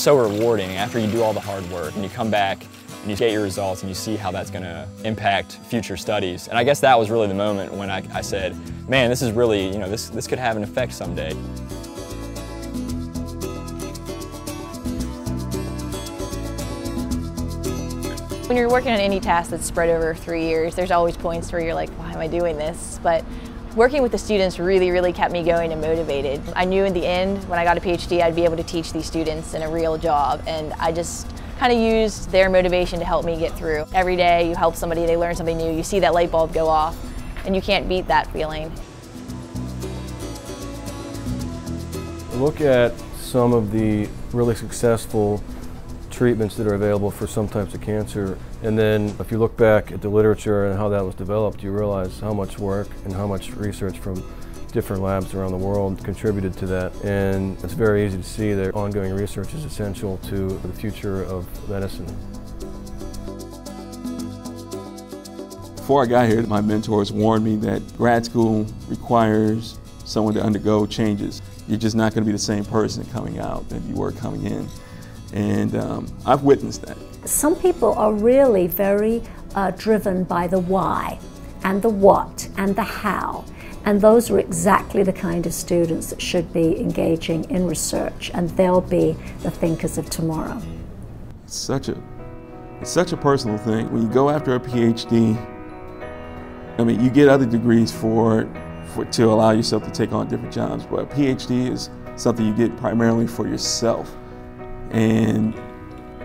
so rewarding after you do all the hard work and you come back and you get your results and you see how that's going to impact future studies. And I guess that was really the moment when I, I said, man, this is really, you know, this, this could have an effect someday. When you're working on any task that's spread over three years, there's always points where you're like, why am I doing this? But working with the students really, really kept me going and motivated. I knew in the end, when I got a PhD, I'd be able to teach these students in a real job, and I just kind of used their motivation to help me get through. Every day you help somebody, they learn something new, you see that light bulb go off, and you can't beat that feeling. Look at some of the really successful treatments that are available for some types of cancer. And then if you look back at the literature and how that was developed, you realize how much work and how much research from different labs around the world contributed to that. And it's very easy to see that ongoing research is essential to the future of medicine. Before I got here, my mentors warned me that grad school requires someone to undergo changes. You're just not going to be the same person coming out that you were coming in. And um, I've witnessed that. Some people are really very uh, driven by the why and the what and the how. And those are exactly the kind of students that should be engaging in research, and they'll be the thinkers of tomorrow. It's such a, it's such a personal thing. When you go after a PhD, I mean, you get other degrees for, for to allow yourself to take on different jobs, but a PhD is something you get primarily for yourself. And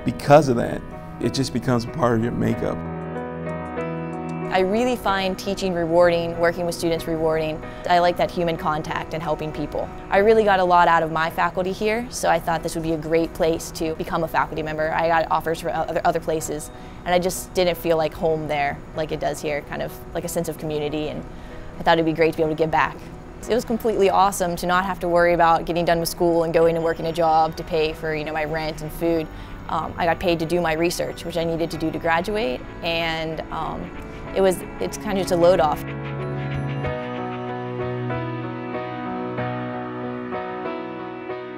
because of that, it just becomes a part of your makeup. I really find teaching rewarding, working with students rewarding. I like that human contact and helping people. I really got a lot out of my faculty here, so I thought this would be a great place to become a faculty member. I got offers from other, other places, and I just didn't feel like home there like it does here, kind of like a sense of community, and I thought it'd be great to be able to give back. It was completely awesome to not have to worry about getting done with school and going and working a job to pay for you know my rent and food. Um, I got paid to do my research, which I needed to do to graduate, and um, it was it's kind of just a load off.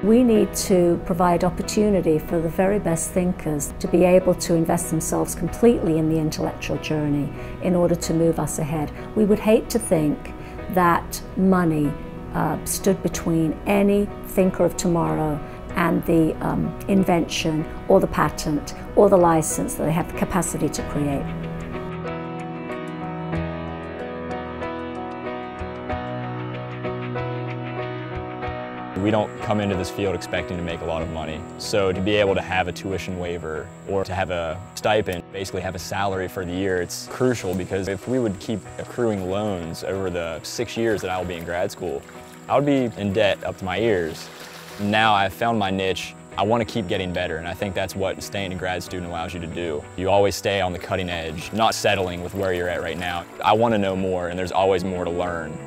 We need to provide opportunity for the very best thinkers to be able to invest themselves completely in the intellectual journey in order to move us ahead. We would hate to think that money uh, stood between any thinker of tomorrow and the um, invention or the patent or the license that they have the capacity to create. We don't come into this field expecting to make a lot of money. So to be able to have a tuition waiver or to have a stipend, basically have a salary for the year, it's crucial because if we would keep accruing loans over the six years that I will be in grad school, I would be in debt up to my ears. Now I've found my niche. I want to keep getting better, and I think that's what staying a grad student allows you to do. You always stay on the cutting edge, not settling with where you're at right now. I want to know more, and there's always more to learn.